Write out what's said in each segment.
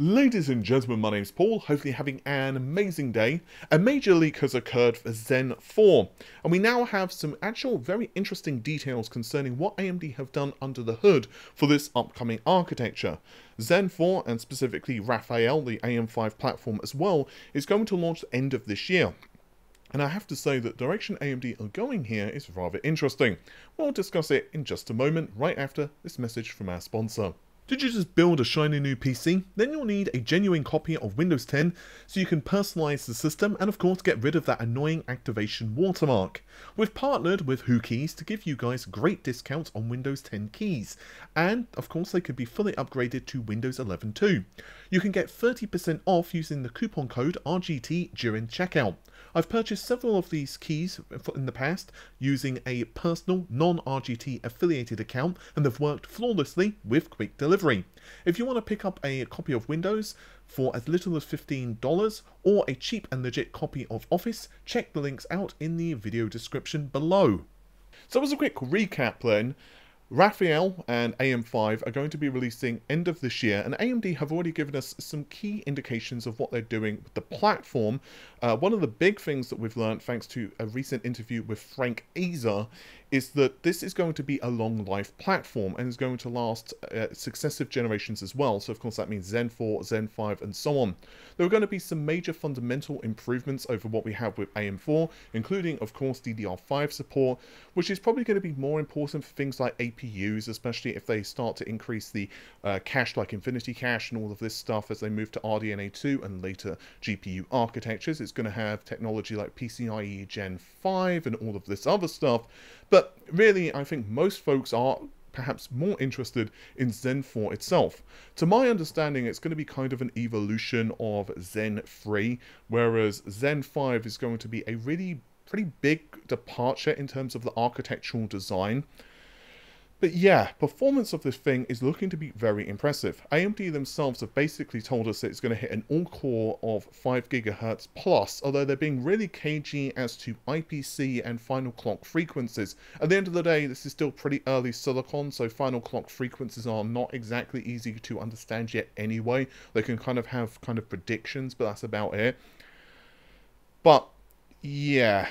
Ladies and gentlemen, my name's Paul, hopefully having an amazing day. A major leak has occurred for Zen 4, and we now have some actual very interesting details concerning what AMD have done under the hood for this upcoming architecture. Zen 4, and specifically Raphael, the AM5 platform as well, is going to launch the end of this year. And I have to say that direction AMD are going here is rather interesting. We'll discuss it in just a moment, right after this message from our sponsor. Did you just build a shiny new PC? Then you'll need a genuine copy of Windows 10 so you can personalize the system and of course get rid of that annoying activation watermark. We've partnered with WhoKeys to give you guys great discounts on Windows 10 keys and of course they could be fully upgraded to Windows 11 too. You can get 30% off using the coupon code RGT during checkout. I've purchased several of these keys in the past using a personal non-RGT affiliated account and they've worked flawlessly with quick delivery. If you want to pick up a copy of Windows for as little as $15 or a cheap and legit copy of Office, check the links out in the video description below. So as a quick recap then, Raphael and AM5 are going to be releasing end of this year, and AMD have already given us some key indications of what they're doing with the platform. Uh, one of the big things that we've learned, thanks to a recent interview with Frank Azor, is that this is going to be a long life platform and is going to last uh, successive generations as well. So of course that means Zen 4, Zen 5 and so on. There are going to be some major fundamental improvements over what we have with AM4, including of course DDR5 support, which is probably going to be more important for things like APUs, especially if they start to increase the uh, cache like Infinity Cache and all of this stuff as they move to RDNA2 and later GPU architectures. It's going to have technology like PCIe Gen 5 and all of this other stuff, but really I think most folks are perhaps more interested in Zen 4 itself. To my understanding, it's going to be kind of an evolution of Zen 3, whereas Zen 5 is going to be a really pretty big departure in terms of the architectural design. But yeah, performance of this thing is looking to be very impressive. AMD themselves have basically told us that it's going to hit an all-core of 5 GHz plus, although they're being really cagey as to IPC and final clock frequencies. At the end of the day, this is still pretty early silicon, so final clock frequencies are not exactly easy to understand yet anyway. They can kind of have kind of predictions, but that's about it. But, yeah...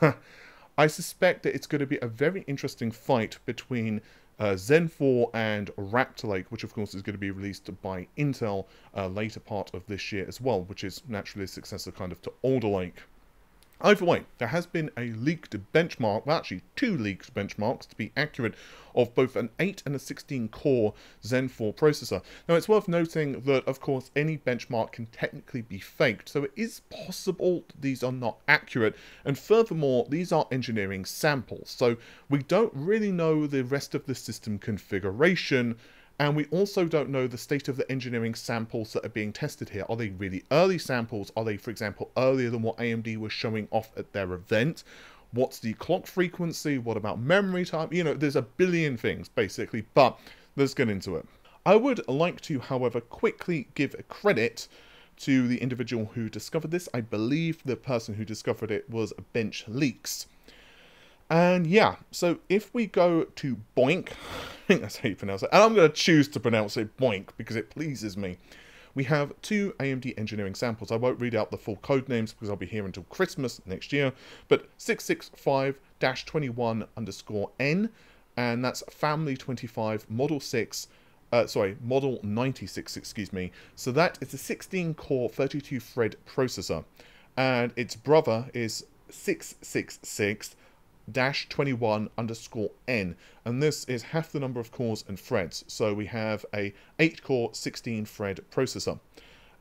I suspect that it's going to be a very interesting fight between uh, Zen 4 and Raptor Lake, which of course is going to be released by Intel uh, later part of this year as well, which is naturally a successor kind of to Alder Lake. Either way, there has been a leaked benchmark, well actually two leaked benchmarks to be accurate, of both an 8 and a 16 core Zen 4 processor. Now it's worth noting that of course any benchmark can technically be faked, so it is possible these are not accurate, and furthermore these are engineering samples, so we don't really know the rest of the system configuration, and we also don't know the state of the engineering samples that are being tested here. Are they really early samples? Are they, for example, earlier than what AMD was showing off at their event? What's the clock frequency? What about memory time? You know, there's a billion things, basically, but let's get into it. I would like to, however, quickly give a credit to the individual who discovered this. I believe the person who discovered it was Bench Leaks. And yeah, so if we go to BOINC, I think that's how you pronounce it, and I'm going to choose to pronounce it BOINC because it pleases me. We have two AMD engineering samples. I won't read out the full code names because I'll be here until Christmas next year, but 665-21 underscore N, and that's family 25 model 6 uh, sorry, model 96, excuse me. So that is a 16 core 32 thread processor. And its brother is 666 dash 21 underscore n and this is half the number of cores and threads so we have a 8 core 16 thread processor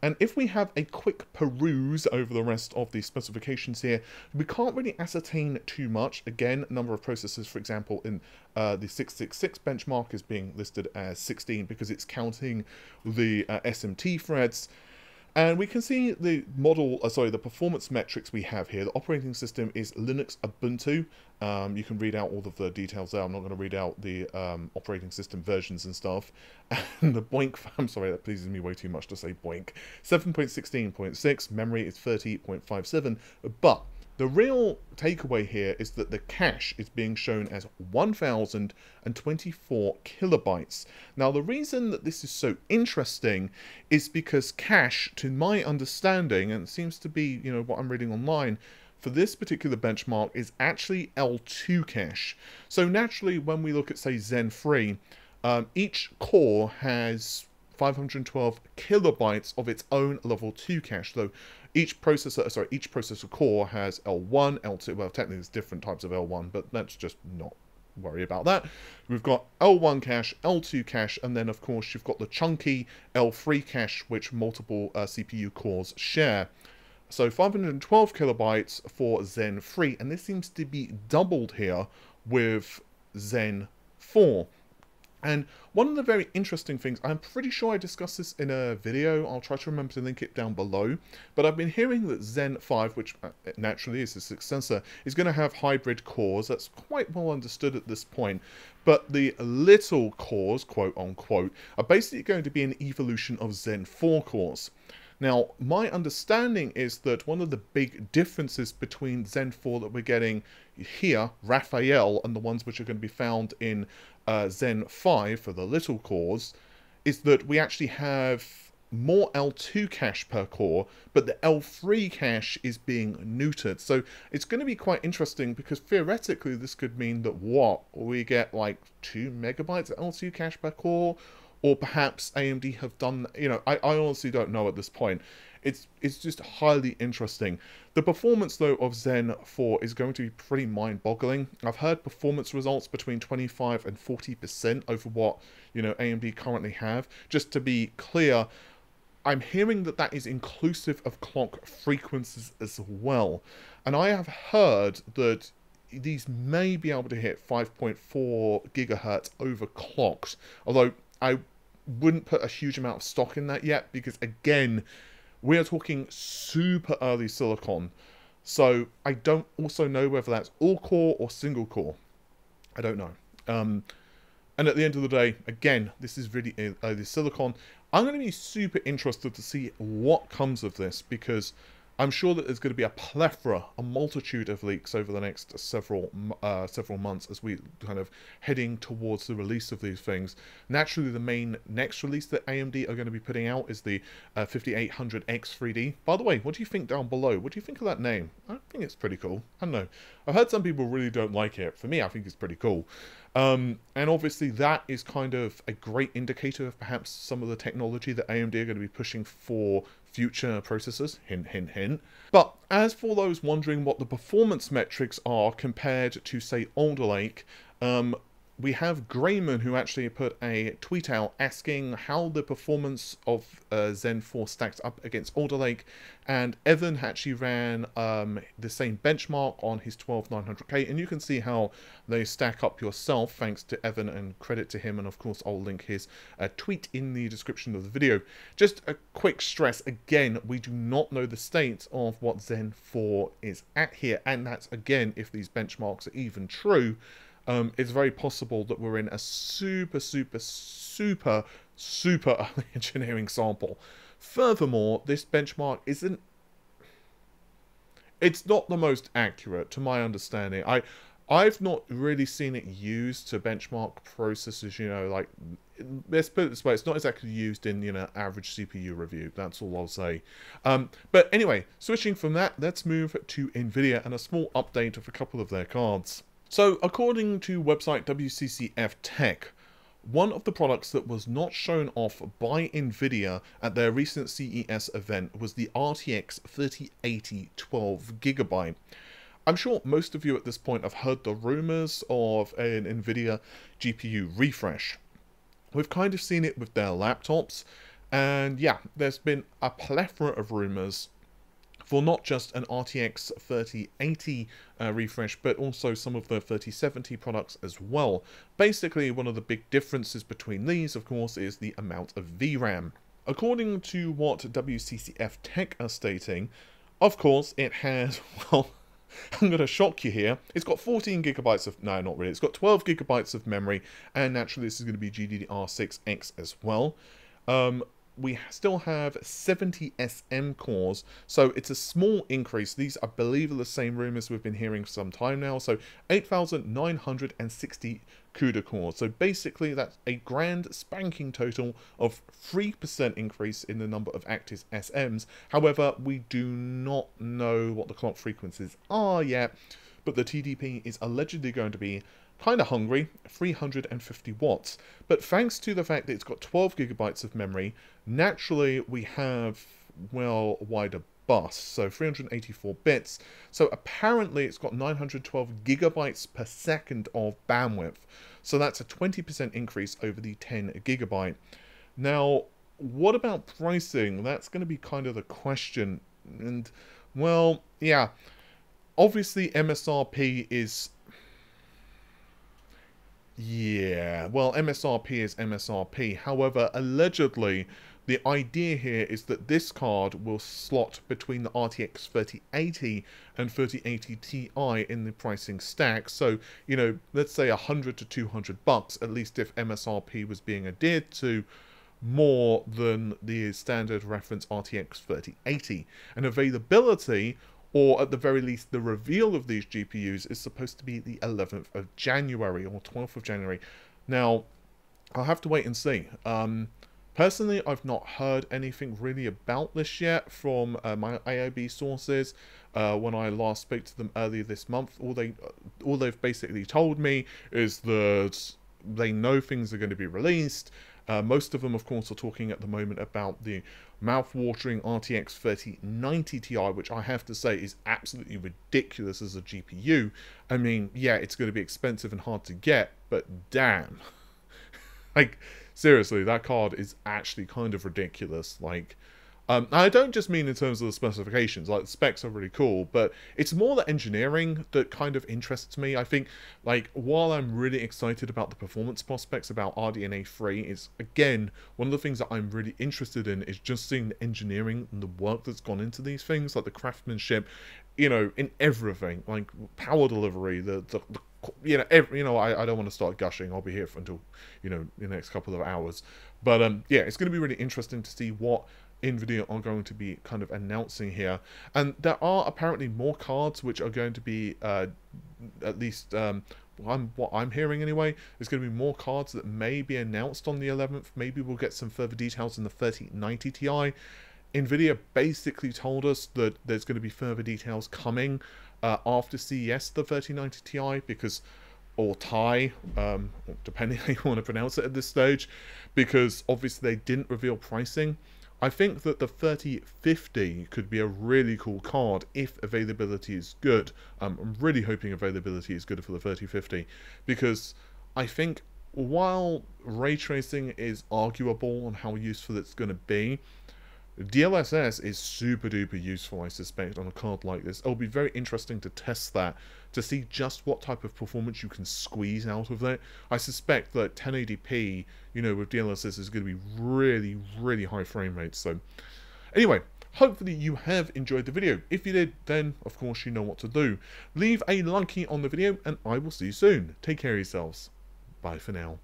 and if we have a quick peruse over the rest of the specifications here, we can't really ascertain too much. Again, number of processors, for example, in uh, the 666 benchmark is being listed as 16 because it's counting the uh, SMT threads. And we can see the model, uh, sorry, the performance metrics we have here. The operating system is Linux Ubuntu. Um, you can read out all of the details there. I'm not going to read out the um, operating system versions and stuff. And the BOINC, I'm sorry, that pleases me way too much to say BOINC. 7.16.6, memory is 30.57, but The real takeaway here is that the cache is being shown as 1024 kilobytes. Now the reason that this is so interesting is because cache, to my understanding, and it seems to be, you know, what I'm reading online, for this particular benchmark is actually L2 cache. So naturally, when we look at, say, Zen 3, um, each core has 512 kilobytes of its own level 2 cache. So each processor, sorry, each processor core has L1, L2, well, technically there's different types of L1, but let's just not worry about that. We've got L1 cache, L2 cache, and then of course you've got the chunky L3 cache, which multiple uh, CPU cores share. So 512 kilobytes for Zen 3, and this seems to be doubled here with Zen 4. And one of the very interesting things, I'm pretty sure I discussed this in a video, I'll try to remember to link it down below, but I've been hearing that Zen 5, which uh, naturally is a successor, is going to have hybrid cores, that's quite well understood at this point, but the little cores, quote unquote, are basically going to be an evolution of Zen 4 cores. Now, my understanding is that one of the big differences between Zen 4 that we're getting here, Raphael, and the ones which are going to be found in uh, Zen 5 for the little cores, is that we actually have more L2 cache per core, but the L3 cache is being neutered. So it's going to be quite interesting because theoretically this could mean that what? We get like 2 megabytes of L2 cache per core, or perhaps AMD have done, you know, I, I honestly don't know at this point. It's, it's just highly interesting. The performance, though, of Zen 4 is going to be pretty mind-boggling. I've heard performance results between 25 and 40% over what, you know, AMD currently have. Just to be clear, I'm hearing that that is inclusive of clock frequencies as well. And I have heard that these may be able to hit 5.4 gigahertz overclocked. Although I wouldn't put a huge amount of stock in that yet because again, we are talking super early silicon. So I don't also know whether that's all core or single core. I don't know. Um, and at the end of the day, again, this is really early silicon. I'm going to be super interested to see what comes of this because I'm sure that there's going to be a plethora, a multitude of leaks over the next several uh, several months as we kind of heading towards the release of these things. Naturally, the main next release that AMD are going to be putting out is the uh, 5800X 3D. By the way, what do you think down below? What do you think of that name? I think it's pretty cool. I don't know. I've heard some people really don't like it. For me, I think it's pretty cool. Um, and obviously that is kind of a great indicator of perhaps some of the technology that AMD are going to be pushing for future processors, hint, hint, hint. But as for those wondering what the performance metrics are compared to, say, Alder Lake, um, we have Greymon who actually put a tweet out asking how the performance of uh, Zen 4 stacks up against Alder Lake, and Evan actually ran um, the same benchmark on his 12900K, and you can see how they stack up yourself, thanks to Evan, and credit to him, and of course I'll link his uh, tweet in the description of the video. Just a quick stress, again, we do not know the state of what Zen 4 is at here, and that's, again, if these benchmarks are even true, um, it's very possible that we're in a super, super, super, super early engineering sample. Furthermore, this benchmark isn't... It's not the most accurate, to my understanding. I, I've not really seen it used to benchmark processors, you know, like, let's put it this way, it's not exactly used in, you know, average CPU review, that's all I'll say. Um, but anyway, switching from that, let's move to NVIDIA and a small update of a couple of their cards. So, according to website WCCF Tech, one of the products that was not shown off by Nvidia at their recent CES event was the RTX 3080 12GB. I'm sure most of you at this point have heard the rumors of an Nvidia GPU refresh. We've kind of seen it with their laptops, and yeah, there's been a plethora of rumors for not just an RTX 3080 uh, refresh, but also some of the 3070 products as well. Basically, one of the big differences between these, of course, is the amount of VRAM. According to what WCCF Tech are stating, of course, it has, well, I'm going to shock you here. It's got 14 gigabytes of, no, not really. It's got 12 gigabytes of memory, and naturally this is going to be GDDR6X as well. Um, we still have 70 SM cores, so it's a small increase. These, I believe, are the same rumors we've been hearing for some time now. So 8,960 CUDA cores. So basically, that's a grand spanking total of 3% increase in the number of active SMs. However, we do not know what the clock frequencies are yet, but the TDP is allegedly going to be kind of hungry, 350 watts. But thanks to the fact that it's got 12 gigabytes of memory, naturally we have, well, wider bus, so 384 bits. So apparently it's got 912 gigabytes per second of bandwidth. So that's a 20% increase over the 10 gigabyte. Now, what about pricing? That's going to be kind of the question. And, well, yeah, obviously MSRP is yeah, well, MSRP is MSRP. However, allegedly, the idea here is that this card will slot between the RTX 3080 and 3080 Ti in the pricing stack. So, you know, let's say 100 to 200 bucks, at least if MSRP was being adhered to, more than the standard reference RTX 3080. And availability or at the very least the reveal of these GPUs is supposed to be the 11th of January or 12th of January. Now, I'll have to wait and see. Um, personally, I've not heard anything really about this yet from uh, my AIB sources. Uh, when I last spoke to them earlier this month, all they all they've basically told me is that they know things are going to be released. Uh, most of them, of course, are talking at the moment about the mouth-watering RTX 3090 Ti, which I have to say is absolutely ridiculous as a GPU. I mean, yeah, it's going to be expensive and hard to get, but damn. like, seriously, that card is actually kind of ridiculous. Like, um, I don't just mean in terms of the specifications, like the specs are really cool, but it's more the engineering that kind of interests me. I think, like, while I'm really excited about the performance prospects about RDNA 3, is again, one of the things that I'm really interested in is just seeing the engineering and the work that's gone into these things, like the craftsmanship, you know, in everything, like power delivery, the, the, the you know, every, you know, I, I don't want to start gushing. I'll be here for until, you know, the next couple of hours. But um, yeah, it's going to be really interesting to see what Nvidia are going to be kind of announcing here. And there are apparently more cards which are going to be, uh, at least um, I'm, what I'm hearing anyway, there's going to be more cards that may be announced on the 11th. Maybe we'll get some further details in the 3090 Ti. Nvidia basically told us that there's going to be further details coming uh, after CES, the 3090 Ti, because or Thai, um, depending how you want to pronounce it at this stage, because obviously they didn't reveal pricing. I think that the 3050 could be a really cool card if availability is good. Um, I'm really hoping availability is good for the 3050 because I think while ray tracing is arguable on how useful it's going to be, DLSS is super duper useful, I suspect, on a card like this. It'll be very interesting to test that, to see just what type of performance you can squeeze out of it. I suspect that 1080p, you know, with DLSS is going to be really, really high frame rates. So, anyway, hopefully you have enjoyed the video. If you did, then, of course, you know what to do. Leave a likey on the video, and I will see you soon. Take care of yourselves. Bye for now.